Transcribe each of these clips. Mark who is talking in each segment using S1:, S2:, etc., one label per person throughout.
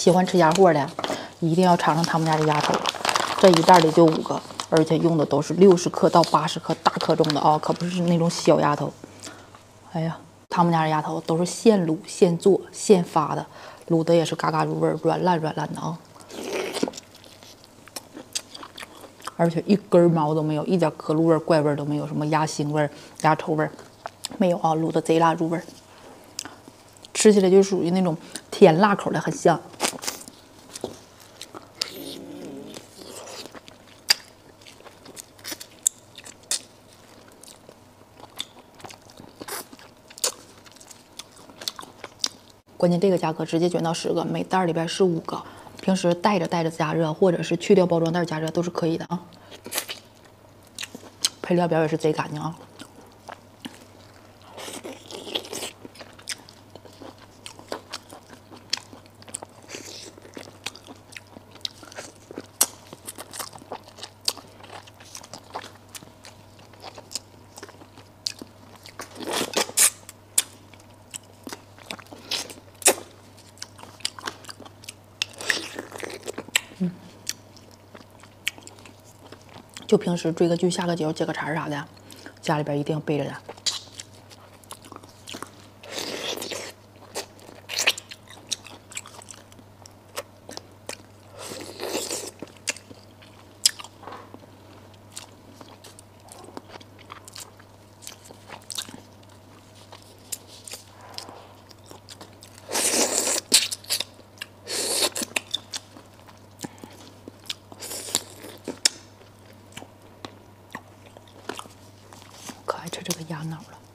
S1: 喜欢吃鸭货的，一定要尝尝他们家的鸭头。这一袋里就五个，而且用的都是六十克到八十克大克重的啊，可不是那种小鸭头。哎呀，他们家的鸭头都是现卤现做现发的，卤的也是嘎嘎入味，软烂软烂的啊。而且一根毛都没有，一点壳路味、怪味都没有，什么鸭腥味、鸭臭味没有啊，卤的贼辣入味，吃起来就属于那种甜辣口的，很香。关键这个价格直接卷到十个，每袋里边是五个。平时带着带着加热，或者是去掉包装袋加热都是可以的啊。配料表也是贼干净啊。就平时追个剧、下个酒、解个馋啥的，家里边一定要备着的。压脑了。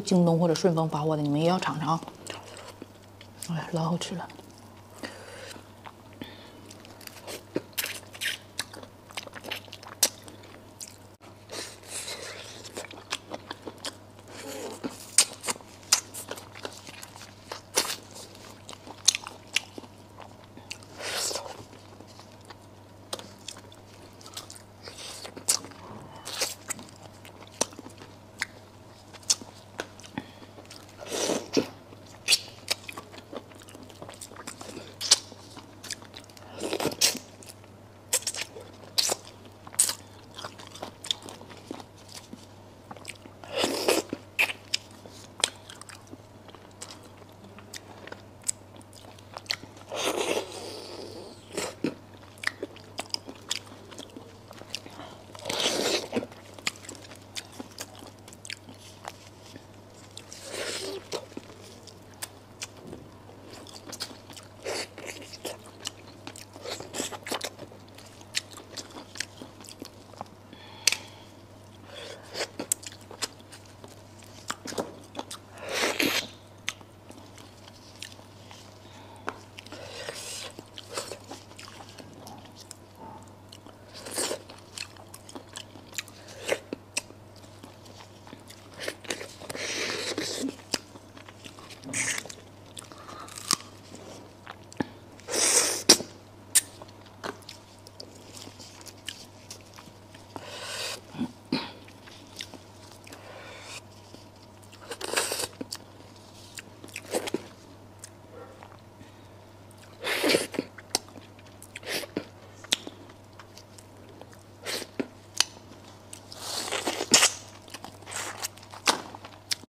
S1: 京东或者顺丰发货的，你们也要尝尝啊。哎呀，老好吃了。